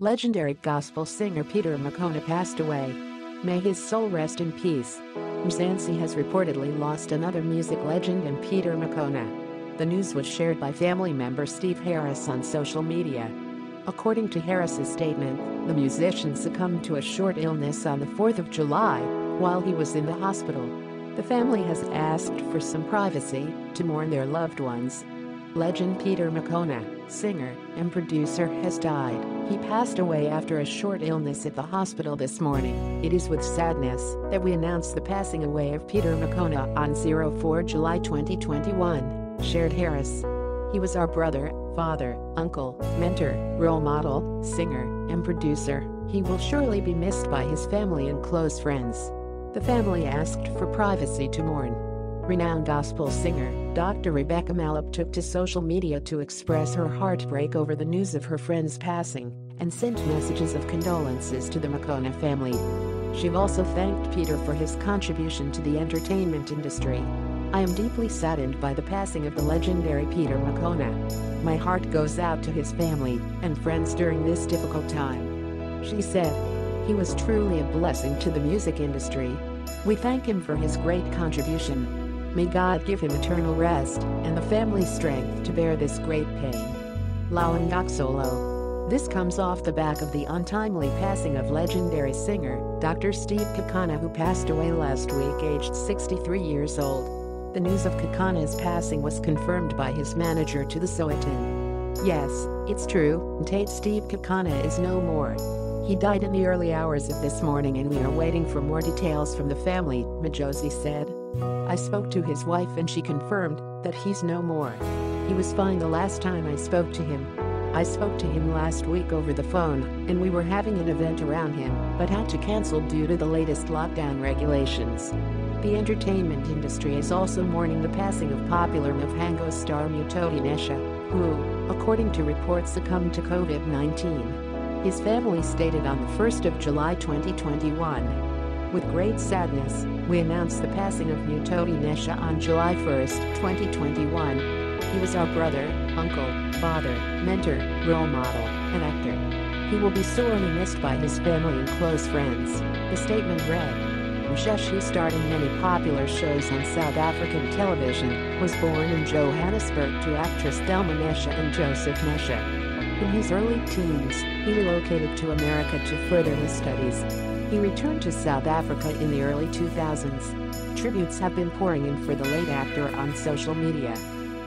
Legendary gospel singer Peter Mokoena passed away. May his soul rest in peace. Mzansi has reportedly lost another music legend in Peter Mokoena. The news was shared by family member Steve Harris on social media. According to Harris's statement, the musician succumbed to a short illness on the 4th of July while he was in the hospital. The family has asked for some privacy to mourn their loved ones. Legend Peter Mokoena, singer and producer has died. He passed away after a short illness at the hospital this morning. It is with sadness that we announce the passing away of Peter Mokoena on 04 July 2021, shared Harris. He was our brother, father, uncle, mentor, role model, singer, and producer. He will surely be missed by his family and close friends. The family asked for privacy to mourn. Renowned gospel singer, Dr. Rebecca Malope took to social media to express her heartbreak over the news of her friend's passing and sent messages of condolences to the Mokoena family. She also thanked Peter for his contribution to the entertainment industry. I am deeply saddened by the passing of the legendary Peter Mokoena. My heart goes out to his family and friends during this difficult time. She said. He was truly a blessing to the music industry. We thank him for his great contribution. May God give him eternal rest and the family strength to bear this great pain. Lawang Solo. This comes off the back of the untimely passing of legendary singer, Dr. Steve Kekana who passed away last week aged 63 years old. The news of Kekana's passing was confirmed by his manager to the Sowetan. Yes, it's true, Tate Steve Kekana is no more. He died in the early hours of this morning and we are waiting for more details from the family, Majosi said. I spoke to his wife and she confirmed that he's no more. He was fine the last time I spoke to him. I spoke to him last week over the phone and we were having an event around him but had to cancel due to the latest lockdown regulations. The entertainment industry is also mourning the passing of popular Muvhango star Mutoti Nesha, who, according to reports succumbed to COVID-19. His family stated on the 1st of July 2021. With great sadness, we announce the passing of Mutoti Nesha on July 1, 2021. He was our brother, uncle, father, mentor, role model, and actor. He will be sorely missed by his family and close friends, the statement read. Mshesh who starred in many popular shows on South African television, was born in Johannesburg to actress Delma Nesha and Joseph Nesha. In his early teens, he relocated to America to further his studies. He returned to South Africa in the early 2000s. Tributes have been pouring in for the late actor on social media.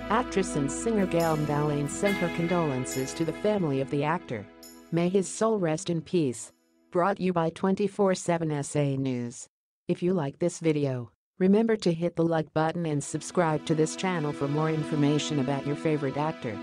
Actress and singer Gail Mabalane sent her condolences to the family of the actor. May his soul rest in peace. Brought you by 24-7 SA News. If you like this video, remember to hit the like button and subscribe to this channel for more information about your favorite actor.